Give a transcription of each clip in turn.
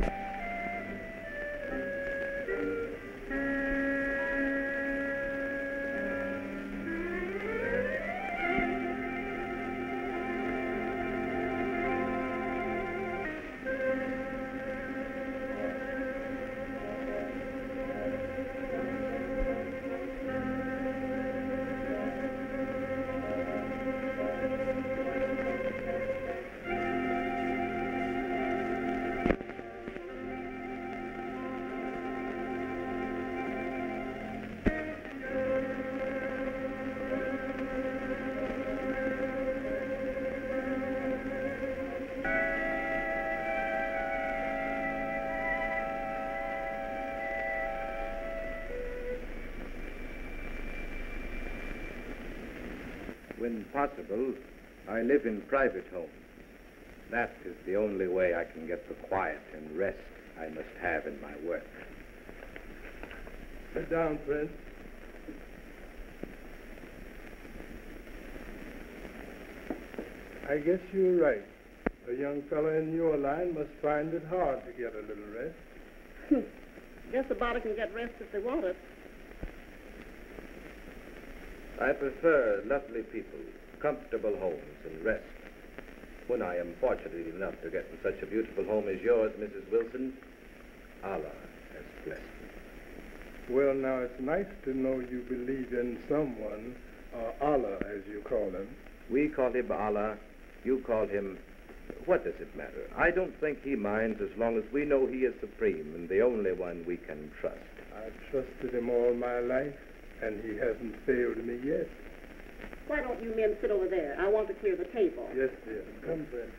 you When possible, I live in private homes. That is the only way I can get the quiet and rest I must have in my work. Sit down, Prince. I guess you're right. A young fellow in your line must find it hard to get a little rest. Guess a body can get rest if they want it. I prefer lovely people, comfortable homes, and rest. When I am fortunate enough to get in such a beautiful home as yours, Mrs. Wilson, Allah has blessed me. Well, now, it's nice to know you believe in someone, or Allah, as you call him. We call him Allah. You call him. What does it matter? I don't think he minds as long as we know he is supreme and the only one we can trust. I've trusted him all my life, and he hasn't failed me yet. Why don't you men sit over there? I want to clear the table. Yes, dear. Come, Prince.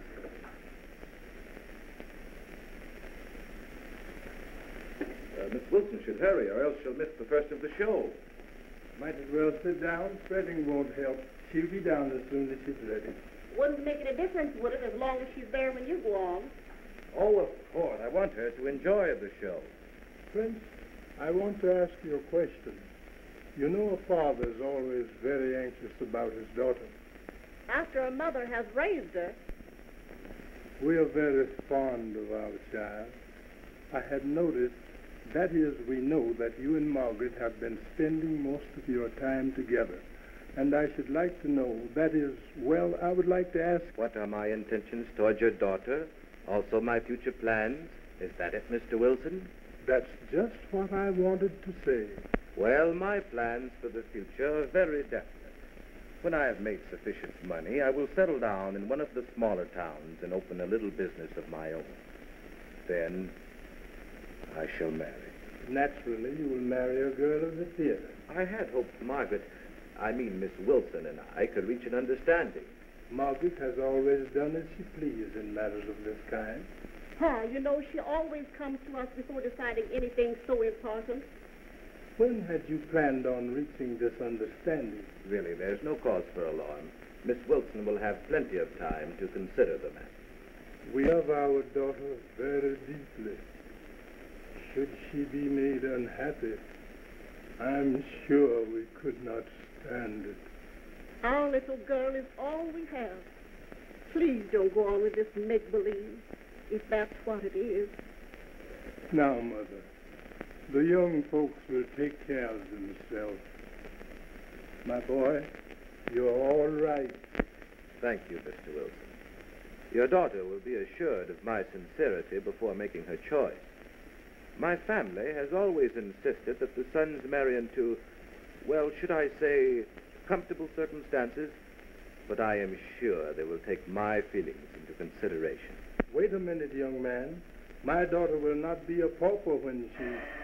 Uh, Miss Wilson should hurry, or else she'll miss the first of the show. Might as well sit down. Fretting won't help. She'll be down as soon as she's ready. Wouldn't make any difference, would it, as long as she's there when you go on? Oh, of course. I want her to enjoy the show. Prince, I want to ask you a question. You know a father is always very anxious about his daughter. After a mother has raised her, We are very fond of our child. I had noticed, that is, we know that you and Margaret have been spending most of your time together. And I should like to know, that is, well, I would like to ask, What are my intentions toward your daughter? Also my future plans? Is that it, Mr. Wilson? that's just what I wanted to say. Well, my plans for the future are very definite. When I have made sufficient money, I will settle down in one of the smaller towns and open a little business of my own. Then I shall marry. Naturally, you will marry a girl of the theater. I had hoped Margaret, I mean Miss Wilson and I, could reach an understanding. Margaret has always done as she pleased in matters of this kind. huh, you know, she always comes to us before deciding anything so important. When had you planned on reaching this understanding? Really, there's no cause for alarm. Miss Wilson will have plenty of time to consider the matter. We love our daughter very deeply. Should she be made unhappy, I'm sure we could not stand it. Our little girl is all we have. Please don't go on with this make-believe, if that's what it is. Now, Mother, the young folks will take care of themselves. My boy, you're all right. Thank you, Mr. Wilson. Your daughter will be assured of my sincerity before making her choice. My family has always insisted that the sons marry into, well, should I say, comfortable circumstances, but I am sure they will take my feelings into consideration. Wait a minute, young man. My daughter will not be a pauper when she.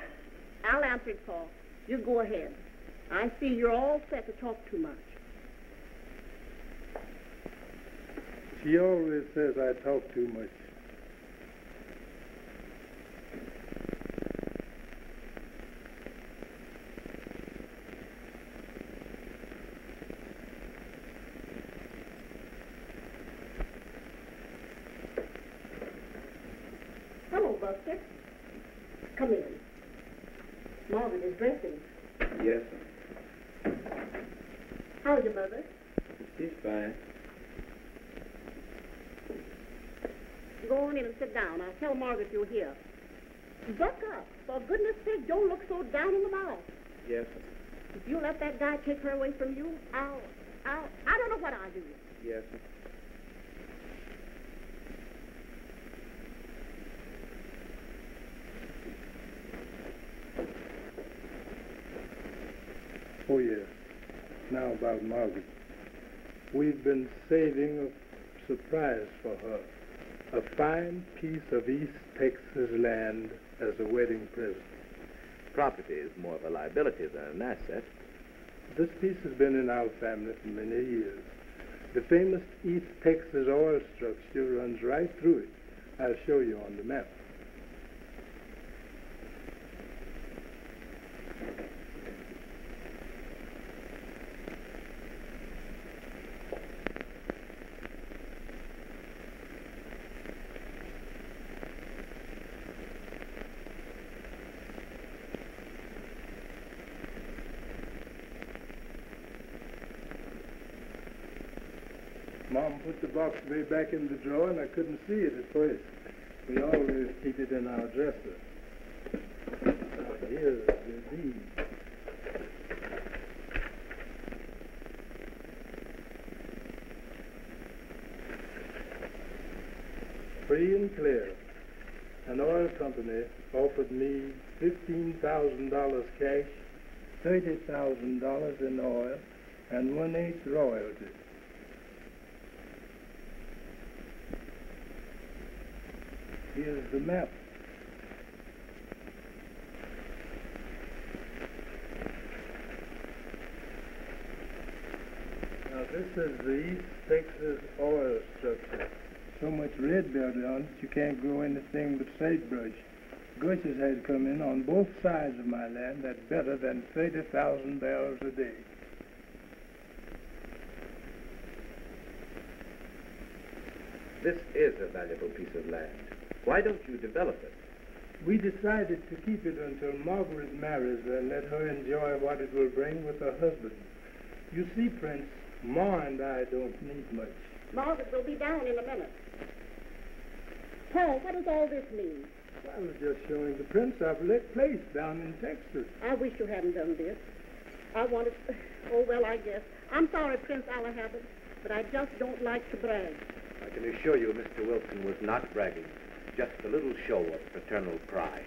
I'll answer it, Paul. You go ahead. I see you're all set to talk too much. She always says I talk too much. Hello, Buster. Come in. Margaret is dressing. Yes, How's your mother? she's fine. Go on in and sit down. I'll tell Margaret you're here. Buck up. For goodness sake, don't look so down in the mouth. Yes, If you let that guy take her away from you, I'll, I'll, I don't know what I'll do. yes. Oh, yes. Now about Margaret. We've been saving a surprise for her. A fine piece of East Texas land as a wedding present. Property is more of a liability than an asset. This piece has been in our family for many years. The famous East Texas oil structure runs right through it. I'll show you on the map. Mom put the box way back in the drawer, and I couldn't see it at first. We always keep it in our dresser. Here's the deed. Free and clear. An oil company offered me $15,000 cash, $30,000 in oil, and one-eighth royalty. Here's the map. Now this is the East Texas oil structure. So much red belt on it, you can't grow anything but sagebrush. Gushes had come in on both sides of my land at better than 30,000 barrels a day. This is a valuable piece of land. Why don't you develop it? We decided to keep it until Margaret marries and let her enjoy what it will bring with her husband. You see, Prince, Ma and I don't need much. Margaret will be down in a minute. Paul, what does all this mean? I was just showing the Prince our le- place down in Texas. I wish you hadn't done this. I wanted. Oh, well, I guess. I'm sorry, Prince Alihabad, but I just don't like to brag. I can assure you Mr. Wilson was not bragging. Just a little show of fraternal pride.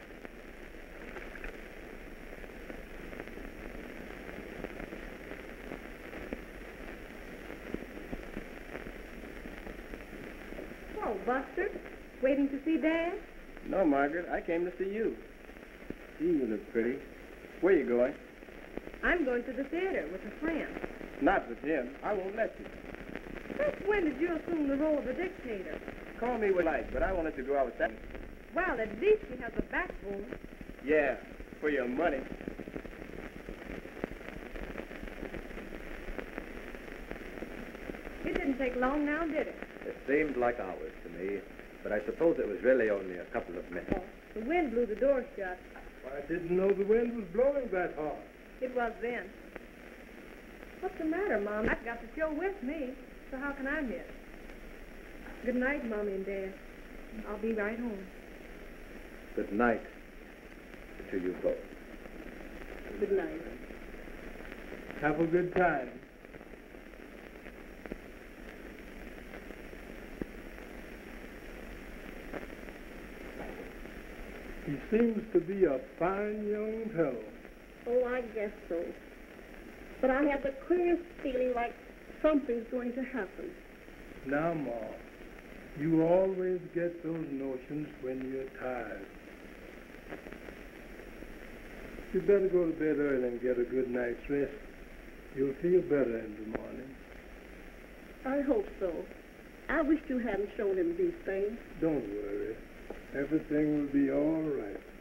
Oh, Buster, waiting to see Dad? No, Margaret, I came to see you. Gee, you look pretty. Where you going? I'm going to the theater with a friend. Not with him. I won't let you. Since when did you assume the role of a dictator? Call me what you like, but I wanted to go out with that. Well, at least she has a backbone. Yeah, for your money. It didn't take long now, did it? It seemed like hours to me, but I suppose it was really only a couple of minutes. Oh, The wind blew the door shut. I didn't know the wind was blowing that hard. It was then. What's the matter, Mom? I've got the show with me, so how can I miss? Good night, Mommy and Dad. I'll be right home. Good night to you both. Good night. Have a good time. He seems to be a fine young fellow. Oh, I guess so. But I have the queerest feeling like something's going to happen. Now, Ma, you always get those notions when you're tired. You better go to bed early and get a good night's rest. You'll feel better in the morning. I hope so. I wish you hadn't shown him these things. Don't worry. Everything will be all right.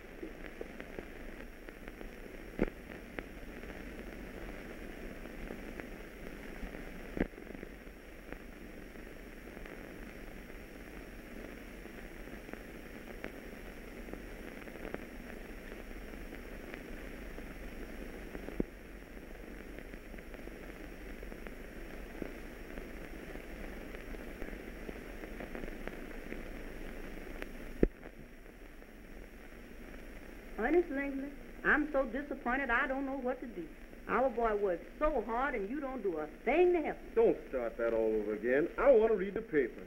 Honest, Langley, I'm so disappointed I don't know what to do. Our boy works so hard and you don't do a thing to help him. Don't start that all over again. I want to read the paper.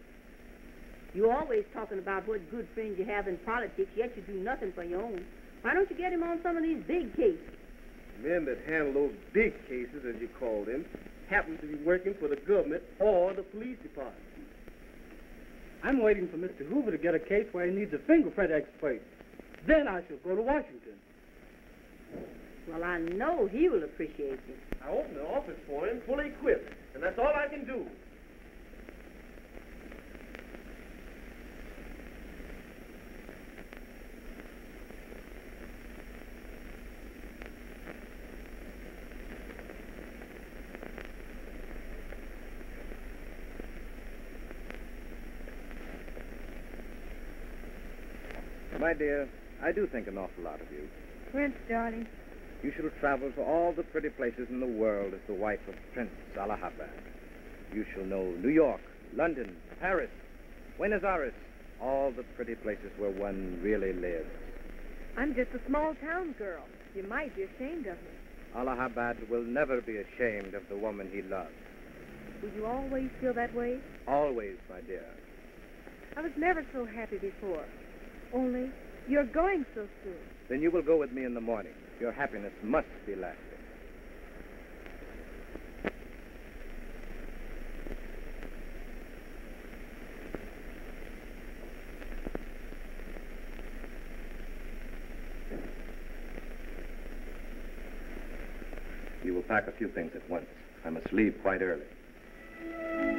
You're always talking about what good friends you have in politics, yet you do nothing for your own. Why don't you get him on some of these big cases? Men that handle those big cases, as you call them, happen to be working for the government or the police department. I'm waiting for Mr. Hoover to get a case where he needs a fingerprint expert. Then I shall go to Washington. Well, I know he will appreciate you. I opened an office for him, fully equipped, and that's all I can do. My dear, I do think an awful lot of you. Prince, darling. You shall travel to all the pretty places in the world as the wife of Prince Alihabad. You shall know New York London, Paris, Buenos Aires, all the pretty places where one really lives. I'm just a small town girl. You might be ashamed of me. Alihabad will never be ashamed of the woman he loves. Will you always feel that way? Always, my dear. I was never so happy before. Only, you're going so soon. Then you will go with me in the morning. Your happiness must be lasting. You will pack a few things at once. I must leave quite early.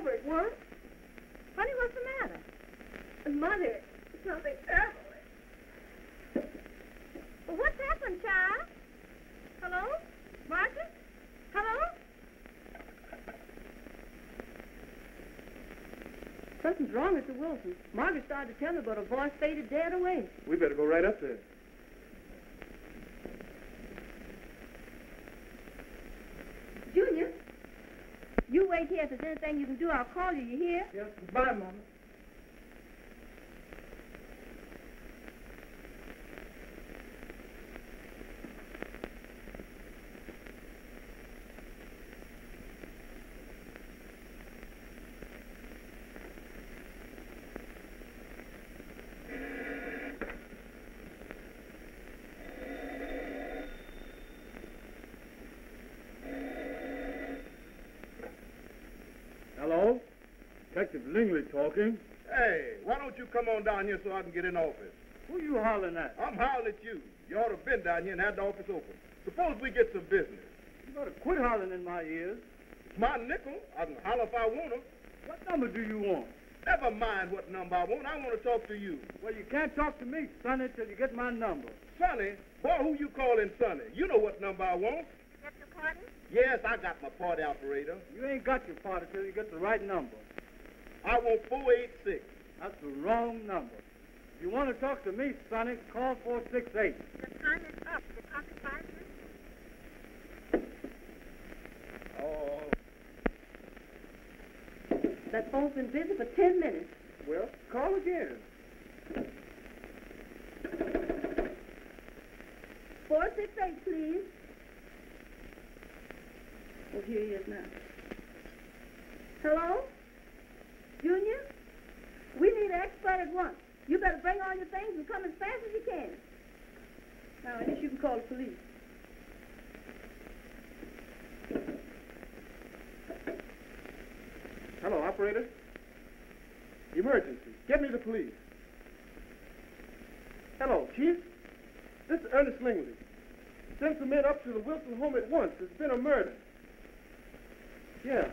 Over at once? Honey, what's the matter? Mother, something terrible. Well, what's happened, child? Hello? Margaret? Hello? Something's wrong, Mr. Wilson. Margaret started to tell me, but her voice faded dead away. We better go right up there. Junior, you wait here. If there's anything you can do, I'll call you. You hear? Yes, goodbye, Mama. Hello? Detective Lingley talking. Hey, why don't you come on down here so I can get in office? Who you hollering at? I'm hollering at you. You ought to have been down here and had the office open. Suppose we get some business. You better quit hollering in my ears. It's my nickel. I can holler if I want to. What number do you want? Never mind what number I want. I want to talk to you. Well, you can't talk to me, Sonny, till you get my number. Sonny? Boy, who you calling Sonny? You know what number I want. That's your party? Yes, I got my party operator. You ain't got your party till you get the right number. I want 486. That's the wrong number. If you want to talk to me, Sonny, call 468. The time is up. The clock is five minutes. Oh, That phone's been busy for ten minutes. well, call again. Four six eight, please. Oh, here he is now. Hello? Junior? We need an expert at once. You better bring all your things and come as fast as you can. Now, I guess you can call the police. Hello, operator. Emergency. Get me the police. Hello, Chief. This is Ernest Lingley. Send some men up to the Wilson home at once. There's been a murder. Yeah.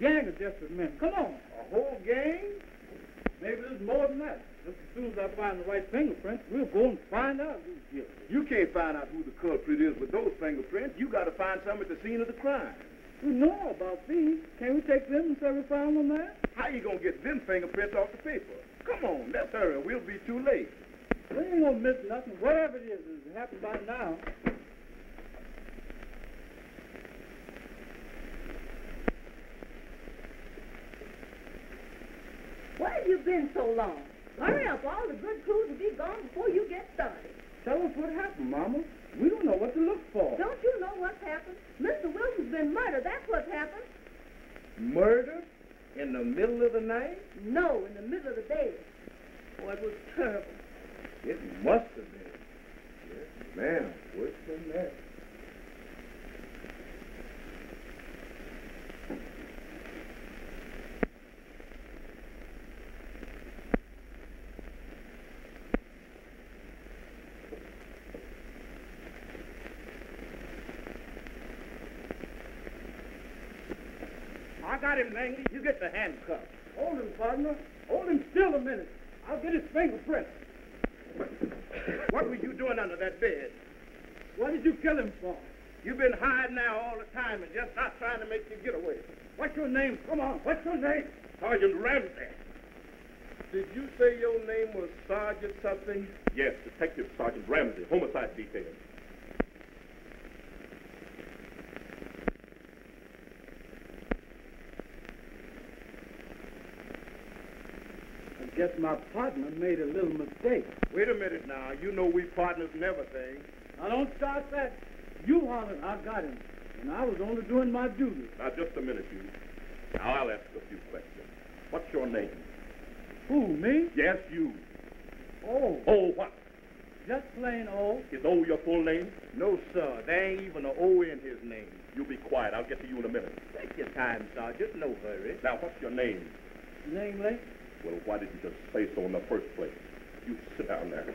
Gang of desperate men. Come on. A whole gang? Maybe there's more than that. Just as soon as I find the right fingerprints, we'll go and find out who's guilty. You can't find out who the culprit is with those fingerprints. You got to find some at the scene of the crime. We know about these. Can't we take them and say we found them there? How you gonna get them fingerprints off the paper? Come on, let's hurry. We'll be too late. We ain't gonna miss nothing. Whatever it is, it's happened by now. You been so long? Hurry up. All the good crews will be gone before you get started. Tell us what happened, Mama. We don't know what to look for. Don't you know what's happened? Mr. Wilson's been murdered. That's what's happened. Murder? In the middle of the night? No, in the middle of the day. Oh, it was terrible. It must have been. Yes, ma'am. Worse than that. I got him, Langley. You get the handcuffs. Hold him, partner. Hold him still a minute. I'll get his fingerprint. What were you doing under that bed? What did you kill him for? You've been hiding now all the time and just not trying to make you get away. What's your name? Come on. What's your name? Sergeant Ramsey. Did you say your name was Sergeant something? Yes, Detective Sergeant Ramsey, homicide detail. I guess my partner made a little mistake. Wait a minute now. You know we partners in everything. Now, don't start that. You hollered, I got him. And I was only doing my duty. Now, just a minute, you. Now, I'll ask a few questions. What's your name? Who, me? Yes, you. Oh, Oh, what? just plain old. Is O your full name? No, sir. There ain't even an O in his name. You be quiet. I'll get to you in a minute. Take your time, Sergeant. No hurry. Now, what's your name? Langley? Well, why didn't you just say so in the first place? You sit down there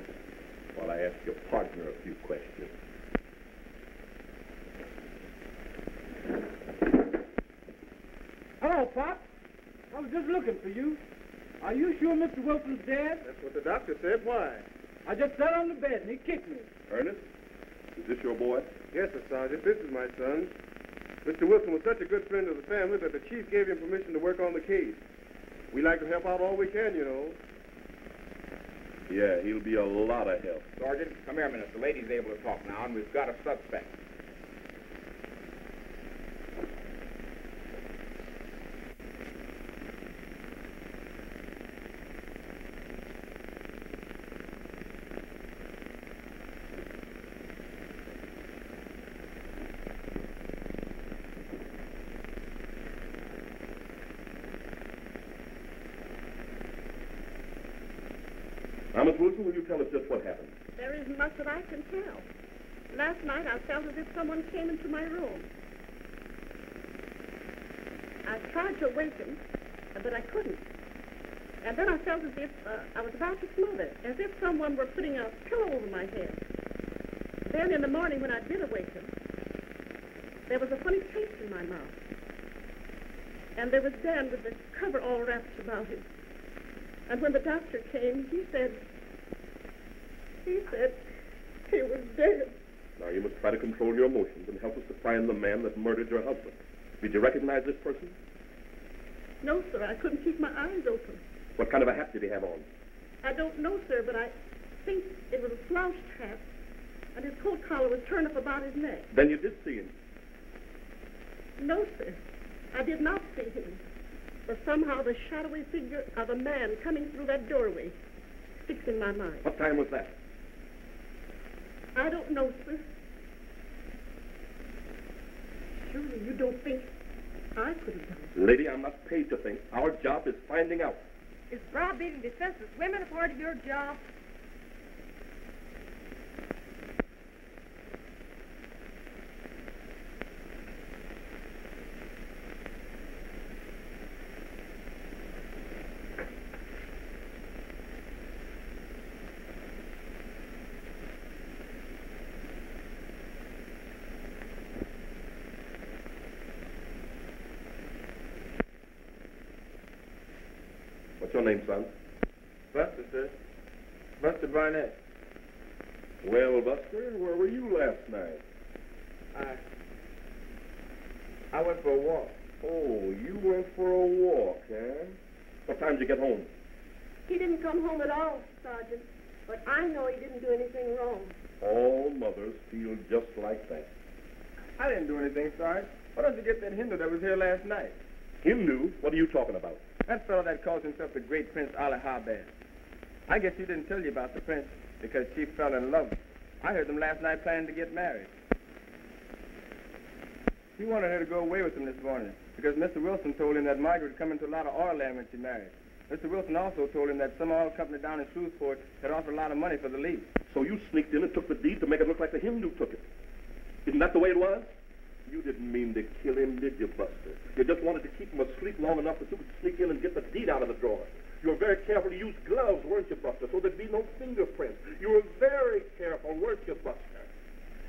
while I ask your partner a few questions. Hello, Pop. I was just looking for you. Are you sure Mr. Wilson's dead? That's what the doctor said. Why? I just sat on the bed and he kicked me. Ernest, is this your boy? Yes, sir, Sergeant. This is my son. Mr. Wilson was such a good friend of the family that the chief gave him permission to work on the case. We like to help out all we can, you know. Yeah, he'll be a lot of help. Sergeant, come here a minute. The lady's able to talk now, and we've got a suspect. Wilson, will you tell us just what happened? There isn't much that I can tell. Last night I felt as if someone came into my room. I tried to awaken, but I couldn't. And then I felt as if uh, I was about to smother, as if someone were putting a pillow over my head. Then in the morning when I did awaken, there was a funny taste in my mouth. And there was Dan with the cover all wrapped about him. And when the doctor came, he said, he said he was dead. Now, you must try to control your emotions and help us to find the man that murdered your husband. Did you recognize this person? No, sir, I couldn't keep my eyes open. What kind of a hat did he have on? I don't know, sir, but I think it was a slouched hat, and his coat collar was turned up about his neck. Then you did see him. No, sir, I did not see him. But somehow the shadowy figure of a man coming through that doorway sticks in my mind. What time was that? I don't know, sir. Surely you don't think I could have done it. Lady, I'm not paid to think. Our job is finding out. Is browbeating defenseless women a part of your job? What's your name, son? Buster, sir. Buster Barnett. Well, Buster, where were you last night? I... I went for a walk. Oh, you went for a walk, eh? What time did you get home? He didn't come home at all, Sergeant. But I know he didn't do anything wrong. All mothers feel just like that. I didn't do anything, Sarge. Why don't you get that Hindu that was here last night? Hindu? What are you talking about? That fellow that calls himself the great Prince Ali. I guess he didn't tell you about the prince because she fell in love. I heard them last night planning to get married. He wanted her to go away with him this morning. because Mr. Wilson told him that Margaret would come into a lot of oil land when she married. Mr. Wilson also told him that some oil company down in Shreveport had offered a lot of money for the lease. So you sneaked in and took the deed to make it look like the Hindu took it. Isn't that the way it was? You didn't mean to kill him, did you, Buster? You just wanted to keep him asleep long enough that you could sneak in and get the deed out of the drawer. You were very careful to use gloves, weren't you, Buster, so there'd be no fingerprints. You were very careful, weren't you, Buster?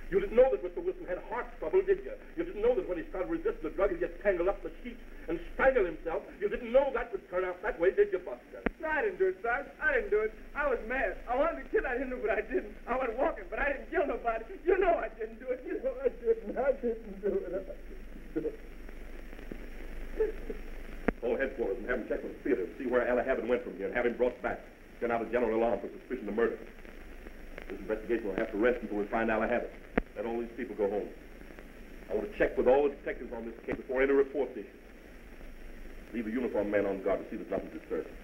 You didn't know that Mr. Wilson had heart trouble, did you? You didn't know that when he started resisting the drug, he'd get tangled up the sheets and strangle himself. You didn't know that would turn out that way, did you, Buster? No, I didn't do it, Sarge. I didn't do it. I was mad. I wanted to kill I that Hindu, but I didn't. I went walking, but I didn't kill nobody. You know I didn't do it. You know I didn't. I didn't do it. I didn't do it. Call headquarters and have him check with the theater and see where Alihabad went from here and have him brought back. Send out a general alarm for suspicion of murder. This investigation will have to rest until we find Alihabad. Let all these people go home. I want to check with all the detectives on this case before any report's issued. Leave a uniformed man on guard to see that nothing disturbs him.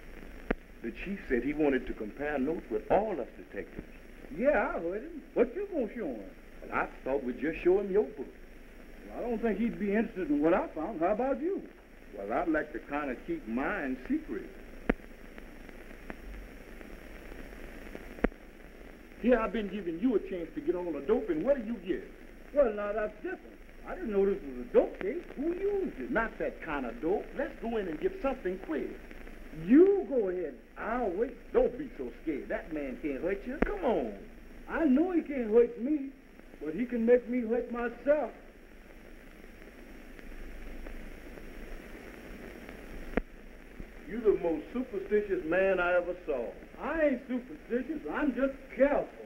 The chief said he wanted to compare notes with all us detectives. Yeah, I heard him. What you gonna show him? But I thought we'd just show him your book. Well, I don't think he'd be interested in what I found. How about you? Well, I'd like to kind of keep mine secret. Here I've been giving you a chance to get on the dope, and what do you get? Well, now that's different. I didn't know this was a dope case. Who used it? Not that kind of dope. Let's go in and get something quick. You go ahead. I'll wait. Don't be so scared. That man can't hurt you. Come on. I know he can't hurt me, but he can make me hurt myself. You're the most superstitious man I ever saw. I ain't superstitious. I'm just careful.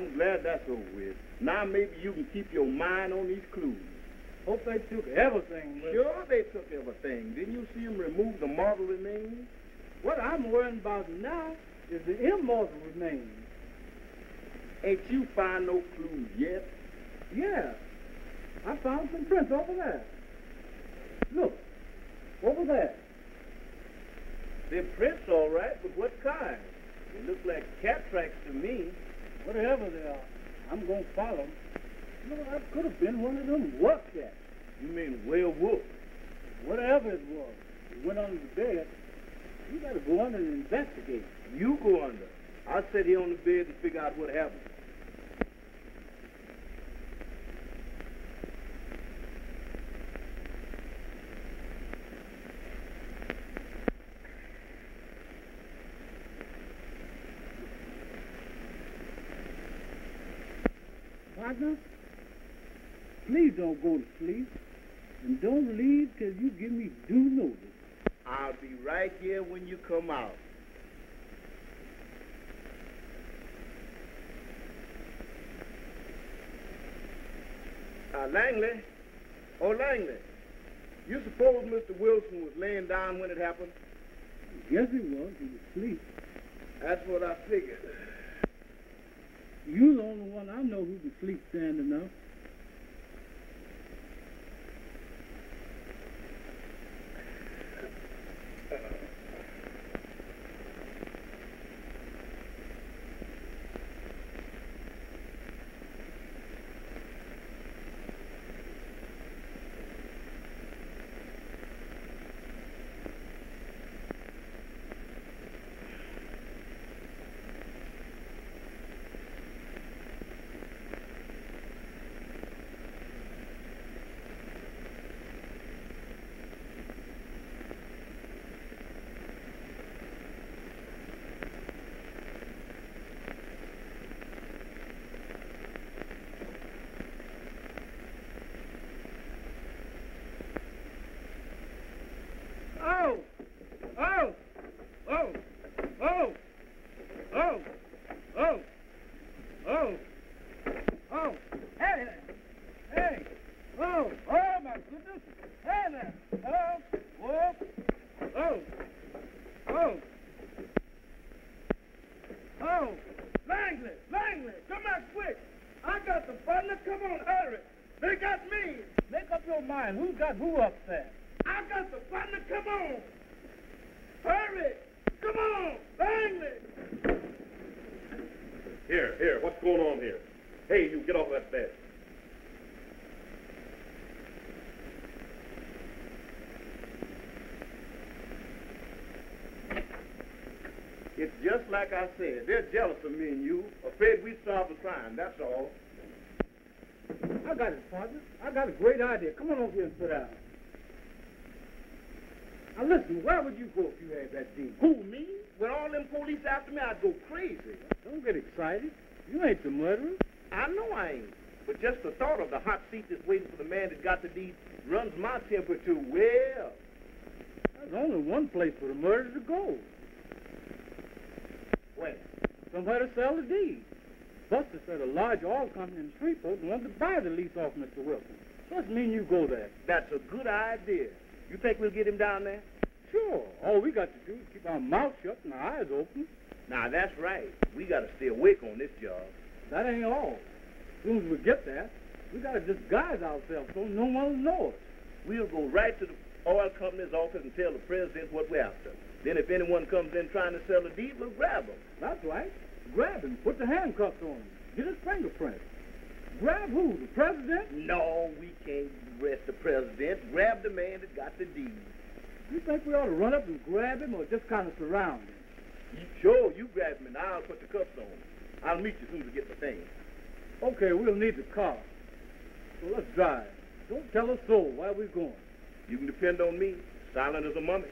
I'm glad that's over with. Now maybe you can keep your mind on these clues. Hope they took everything. Sure, they took everything. Didn't you see them remove the mortal remains? What I'm worrying about now is the immortal remains. Ain't you find no clues yet? Yeah. I found some prints over there. Look. Over there. They're prints, all right, but what kind? They look like cat tracks to me. Whatever they are, I'm going to follow them. You know, I could have been one of them work cats. You mean werewolf? Whatever it was. It went under the bed. You got to go under and investigate. You go under. I'll sit here on the bed and figure out what happened. Please don't go to sleep. And don't leave till you give me due notice. I'll be right here when you come out. Uh, Langley. Oh, Langley. You suppose Mr. Wilson was laying down when it happened? Yes, he was. He was asleep. That's what I figured. You the only one I know who can sleep standing up. Got who up there? I got the partner. Come on! Hurry! Come on! Langley! Here, here, what's going on here? Hey, you get off that bed. It's just like I said. They're jealous of me and you, afraid we start the crime, that's all. I got it, partner. I got a great idea. Come on over here and sit down. Now listen, where would you go if you had that deed? Who, me? With all them police after me, I'd go crazy. Don't get excited. You ain't the murderer. I know I ain't. But just the thought of the hot seat that's waiting for the man that got the deed runs my temperature up. There's only one place for the murderer to go. Where? Somewhere to sell the deed. Buster said a large oil company in Shreveport wanted to buy the lease off Mr. Wilson. Just mean you go there. That's a good idea. You think we'll get him down there? Sure. All we got to do is keep our mouth shut and our eyes open. Now, that's right. We got to stay awake on this job. That ain't all. As soon as we get there, we got to disguise ourselves so no one will know us. We'll go right to the oil company's office and tell the president what we're after. Then if anyone comes in trying to sell the deed, we'll grab them. That's right. Grab him. Put the handcuffs on him. Get his fingerprints. Grab who? The president? No, we can't arrest the president. Grab the man that got the deed. You think we ought to run up and grab him or just kind of surround him? You, sure, you grab him and I'll put the cuffs on him. I'll meet you as soon as we get the thing. Okay, we'll need the car. So let's drive. Don't tell a soul where we're going. You can depend on me. Silent as a mummy.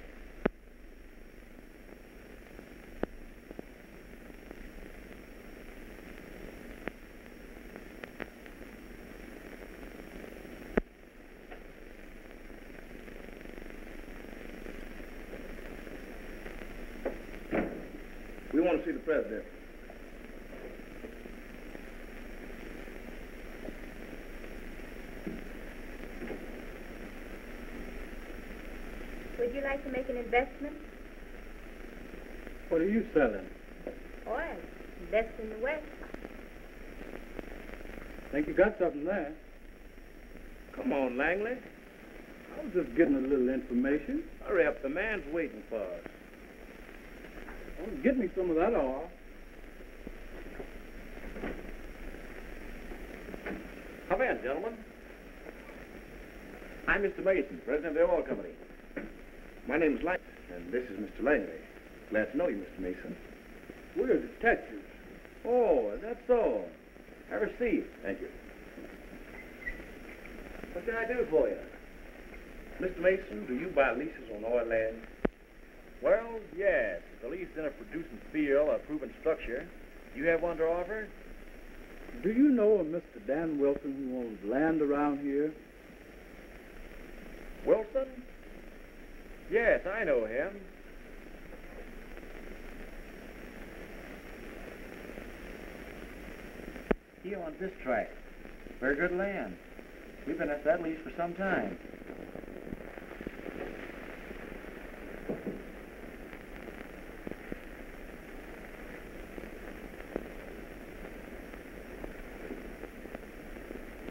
To see the president. Would you like to make an investment? What are you selling? Oil. Best in the West. Think you got something there? Come on, Langley. I was just getting a little information. Hurry up. The man's waiting for us. Oh, get me some of that oil. Come in, gentlemen. I'm Mr. Mason, president of the oil company. My name's Light, and this is Mr. Langley. Glad to know you, Mr. Mason. We're detectives. Oh, is that so? Have a seat. Thank you. What can I do for you? Mr. Mason, do you buy leases on oil land? Well, yes. The lease in a producing field, a proven structure. You have one to offer? Do you know a Mr. Dan Wilson who owns land around here? Wilson? Yes, I know him. He owns this tract. Very good land. We've been at that lease for some time.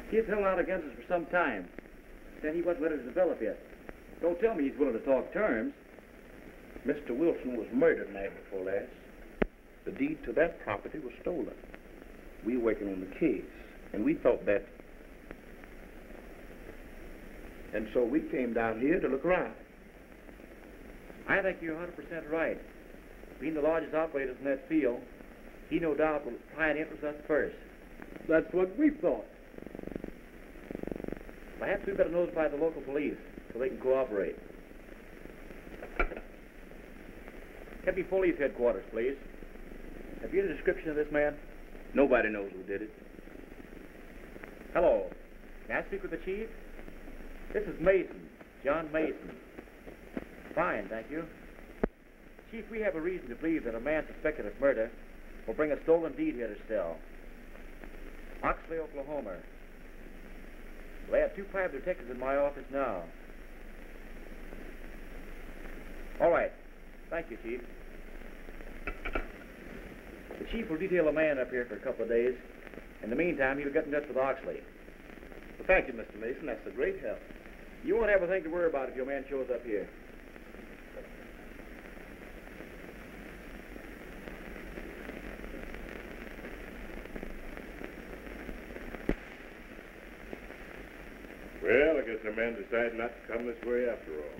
He's held out against us for some time. Then he wasn't ready to develop yet. Don't tell me he's willing to talk terms. Mr. Wilson was murdered the night before last. The deed to that property was stolen. We were working on the case, and we thought that. And so we came down here to look around. I think you're 100% right. Being the largest operators in that field, he no doubt will try and interest us first. That's what we thought. Perhaps we better notify the local police so they can cooperate. Tempe Police Headquarters, please. Have you a description of this man? Nobody knows who did it. Hello. Can I speak with the chief? This is Mason, John Mason. Fine, thank you. Chief, we have a reason to believe that a man suspected of murder will bring a stolen deed here to sell. Oxley, Oklahoma. Well, I have two private detectives in my office now. All right. Thank you, Chief. The chief will detail a man up here for a couple of days. In the meantime, you'll get in touch with Oxley. Well, thank you, Mr. Mason. That's a great help. You won't have a thing to worry about if your man shows up here. Well, I guess the man decided not to come this way after all.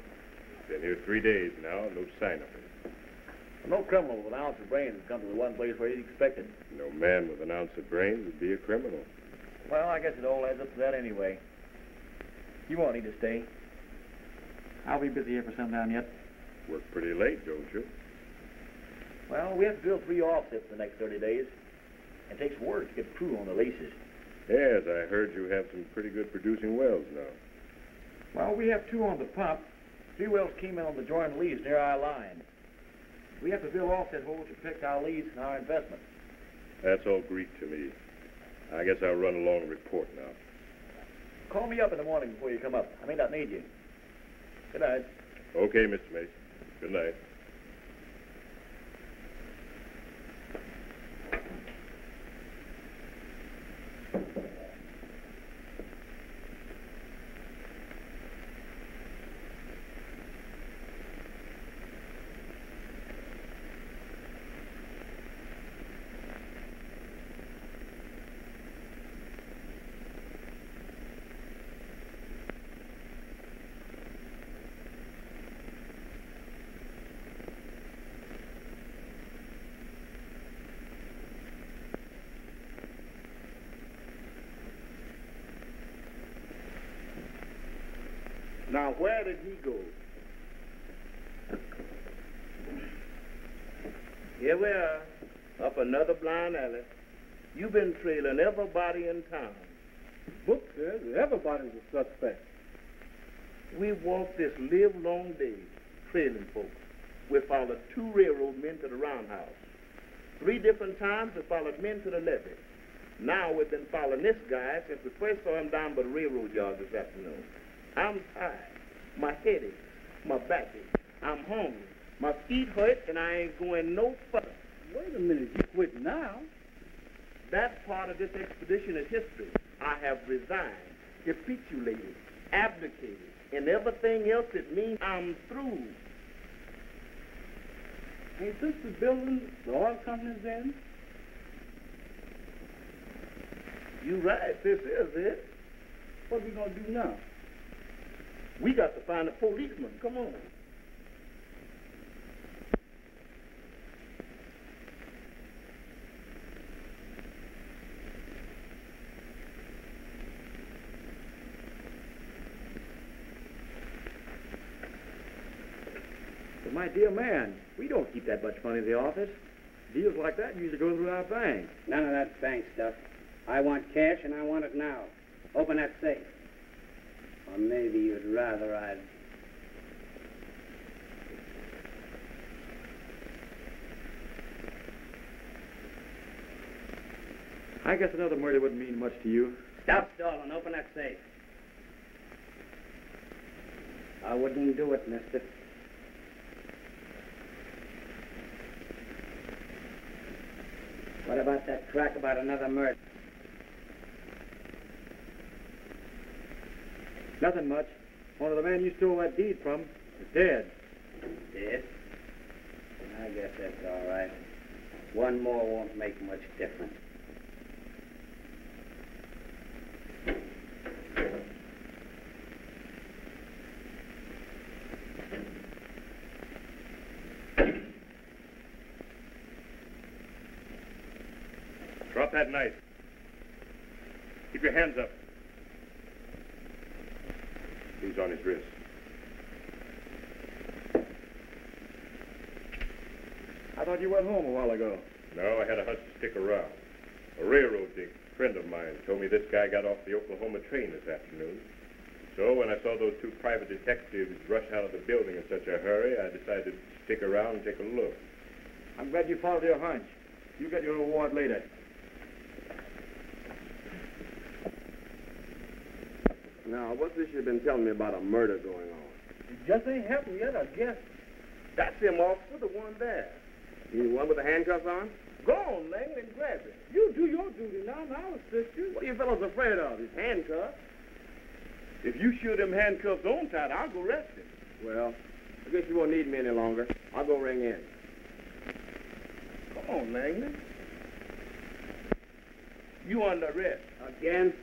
Been here three days now, no sign of him. No criminal with an ounce of brains has come to the one place where he's expected. No man with an ounce of brains would be a criminal. Well, I guess it all adds up to that anyway. You won't need to stay. I'll be busy here for some time yet. Work pretty late, don't you? Well, we have to drill three offsets the next 30 days. It takes work to get crew on the laces. Yes, I heard you have some pretty good producing wells now. Well, we have two on the pump. Three wells came in on the joint leads near our line. We have to drill offset holes to protect our leads and our investment. That's all Greek to me. I guess I'll run along and report now. Call me up in the morning before you come up. I may not need you. Good night. Okay, Mr. Mason. Good night. Now, where did he go? Here we are, up another blind alley. You've been trailing everybody in town. Book says everybody's a suspect. We've walked this live long day trailing folks. We followed two railroad men to the roundhouse. Three different times we followed men to the levee. Now we've been following this guy since we first saw him down by the railroad yard this afternoon. I'm tired. My head aches. My back aches. I'm hungry. My feet hurt, and I ain't going no further. Wait a minute, you quit now? That part of this expedition is history. I have resigned, capitulated, abdicated, and everything else that means I'm through. Ain't this the building the oil company's in? You right, this is it. What we gonna do now? We got to find a policeman. Come on. But my dear man, we don't keep that much money in the office. Deals like that usually go through our bank. None of that bank stuff. I want cash and I want it now. Open that safe. Or maybe you'd rather I'd. I guess another murder wouldn't mean much to you. Stop stalling. Open that safe. I wouldn't do it, mister. What about that crack about another murder? Nothing much. One of the men you stole that deed from is dead. Dead? I guess that's all right. One more won't make much difference. Drop that knife. Keep your hands up. He's on his wrist. I thought you went home a while ago. No, I had a hunch to stick around. A railroad dig friend of mine told me this guy got off the Oklahoma train this afternoon. So when I saw those two private detectives rush out of the building in such a hurry, I decided to stick around and take a look. I'm glad you followed your hunch. You get your reward later. Now, what's this you've been telling me about a murder going on? It just ain't happened yet, I guess. That's him, officer, the one there. You the one with the handcuffs on? Go on, Langley, and grab him. You do your duty now, and I'll assist you. What are you fellows afraid of? He's handcuffed. If you shoot him handcuffs on tight, I'll go arrest him. Well, I guess you won't need me any longer. I'll go ring in. Come on, Langley. You under arrest. Again?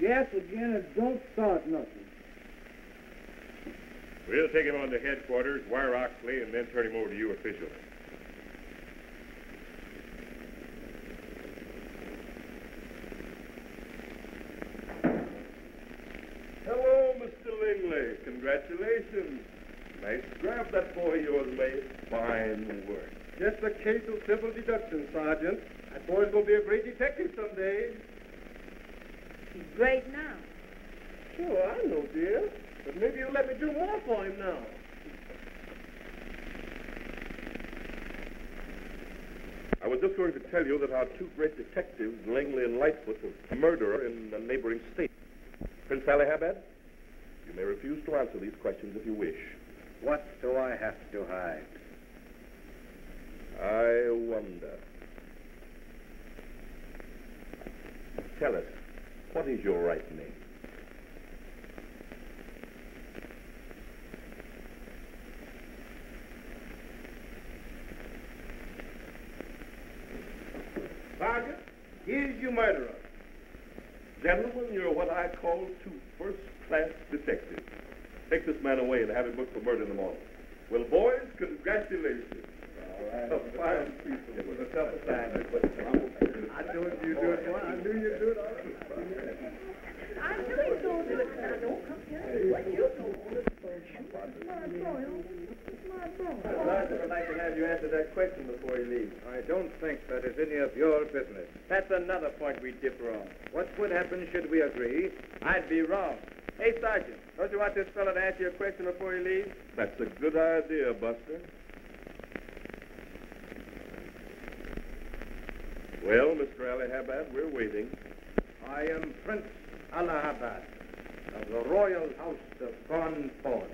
Yes, again, and don't start nothing. We'll take him on to headquarters, wire Oxley, and then turn him over to you officially. Hello, Mr. Langley. Congratulations. Nice grab that boy of yours made. Fine work. Just a case of simple deduction, Sergeant. That boy's going to be a great detective someday. He's great now. Sure, I know, dear. But maybe you'll let me do more for him now. I was just going to tell you that our two great detectives, Langley and Lightfoot, were murderer in a neighboring state. Prince Alihabad, you may refuse to answer these questions if you wish. What do I have to hide? I wonder. Tell us, what is your right name? Sergeant, here's your murderer. Gentlemen, you're what I call two first-class detectives. Take this man away and have him booked for murder in the morning. Well, boys, congratulations. A fine piece of It was a tough assignment, but I knew it, you do it well. I knew you'd do it all right. I knew going do it. Now, don't come here. What you doing? My boy, my boy. Sergeant, I'd like to have you answer that question before you leave. I don't think that is any of your business. That's another point we differ on. What would happen should we agree? I'd be wrong. Hey, Sergeant, don't you want this fellow to answer your question before you leave? That's a good idea, Buster. Well, Mr. Alihabad, we're waiting. I am Prince Alihabad of the Royal House of Cawnpore.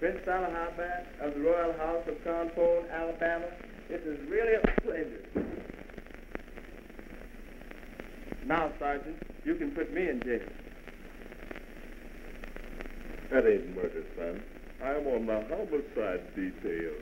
Prince Alihabad of the Royal House of Cawnpore, Alabama. This is really a pleasure. Now, Sergeant, you can put me in jail. That ain't murder, son. I'm on the homicide detail